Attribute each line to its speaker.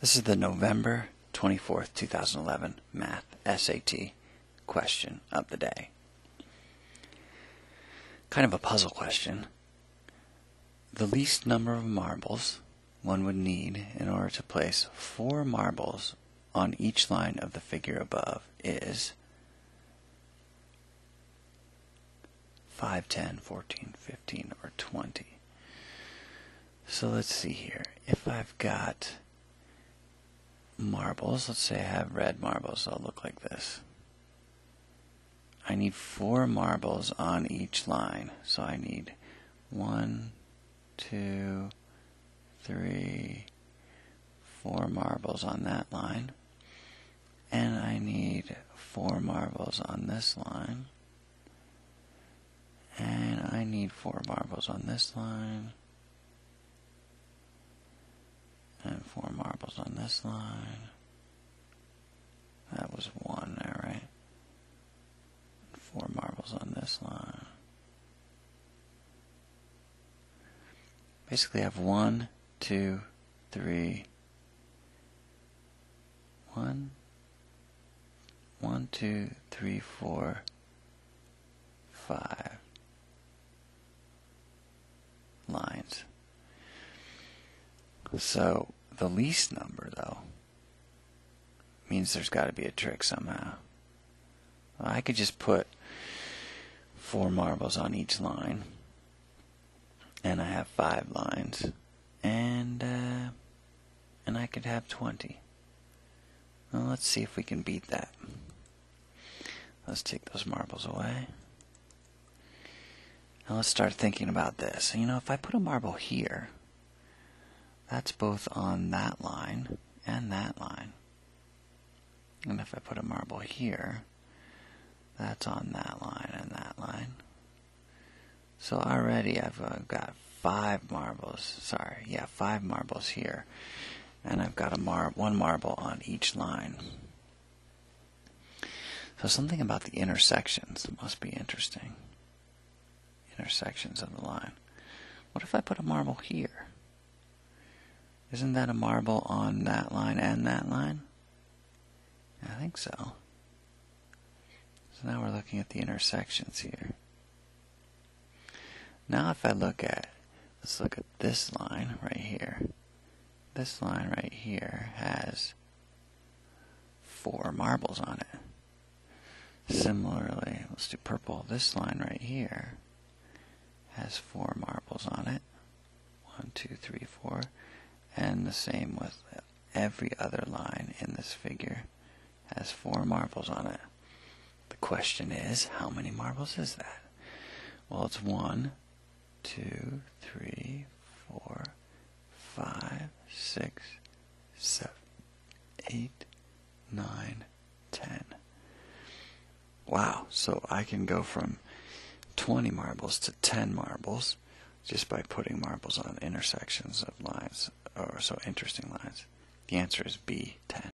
Speaker 1: This is the November 24th, 2011 Math SAT question of the day. Kind of a puzzle question. The least number of marbles one would need in order to place four marbles on each line of the figure above is 5, 10, 14, 15, or 20. So let's see here. If I've got marbles, let's say I have red marbles, they'll look like this. I need four marbles on each line. So I need one, two, three, four marbles on that line. And I need four marbles on this line. And I need four marbles on this line. And four marbles on this line. That was one there, right? Four marbles on this line. Basically, I have one, two, three, one, one, two, three, four, five lines. So the least number, though, means there's got to be a trick somehow. I could just put four marbles on each line, and I have five lines, and uh, and I could have twenty. Well, let's see if we can beat that. Let's take those marbles away. Now let's start thinking about this. You know, if I put a marble here, that's both on that line and that line. And if I put a marble here, that's on that line and that line. So already I've uh, got five marbles. Sorry, yeah, five marbles here. And I've got a mar- one marble on each line. So something about the intersections must be interesting. Intersections of the line. What if I put a marble here? Isn't that a marble on that line and that line? I think so. So now we're looking at the intersections here. Now if I look at, let's look at this line right here. This line right here has four marbles on it. Similarly, let's do purple. This line right here has four marbles on it. One, two, three, four. And the same with every other line in this figure has four marbles on it. The question is, how many marbles is that? Well, it's one, two, three, four, five, six, seven, eight, nine, ten. Wow, so I can go from 20 marbles to 10 marbles just by putting marbles on intersections of lines, or so interesting lines. The answer is B, 10.